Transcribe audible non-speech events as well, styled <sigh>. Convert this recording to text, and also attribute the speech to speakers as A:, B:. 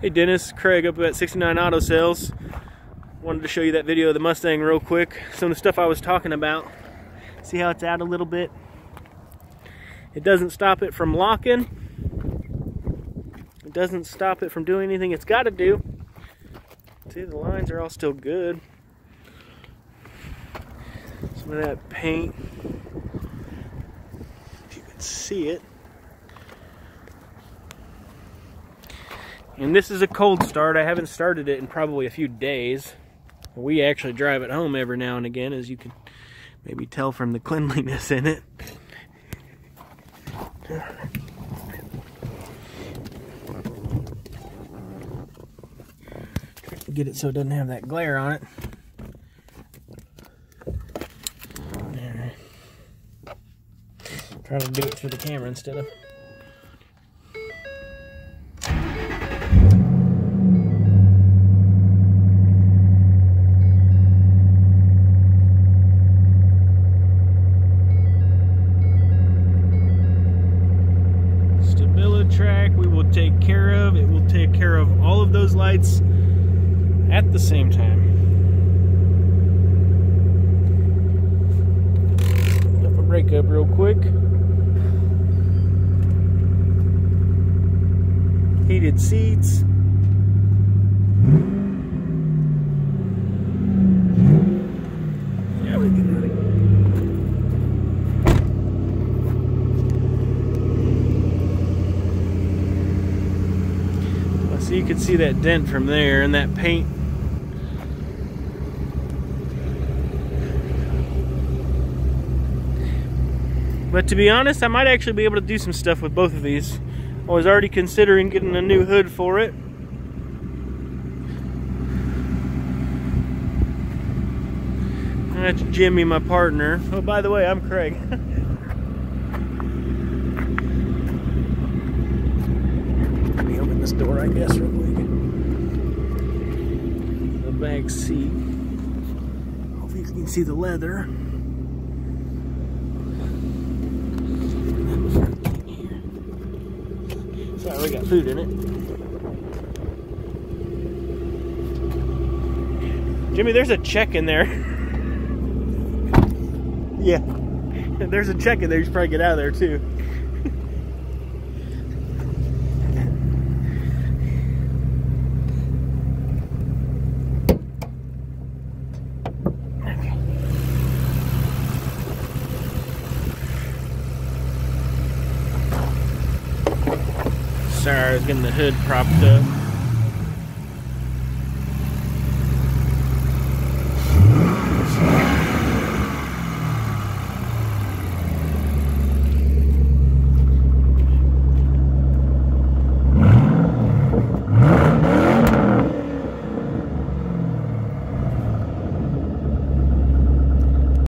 A: Hey Dennis, Craig up at 69 Auto Sales. Wanted to show you that video of the Mustang real quick. Some of the stuff I was talking about. See how it's out a little bit? It doesn't stop it from locking. It doesn't stop it from doing anything it's got to do. See, the lines are all still good. Some of that paint, if you could see it. And this is a cold start. I haven't started it in probably a few days. We actually drive it home every now and again, as you can maybe tell from the <laughs> cleanliness in it. Get it so it doesn't have that glare on it. Trying to do it through the camera instead of we will take care of. It will take care of all of those lights at the same time. Brake up real quick. Heated seats. Yeah, we can So you can see that dent from there and that paint. But to be honest, I might actually be able to do some stuff with both of these. I was already considering getting a new hood for it. That's Jimmy, my partner. Oh, by the way, I'm Craig. <laughs> this door, I guess, real quick. The back seat. Hopefully you can see the leather. Sorry, we got food in it. Jimmy, there's a check in there. yeah. <laughs> There's a check in there. You should probably get out of there, too. Sorry, I was getting the hood propped up.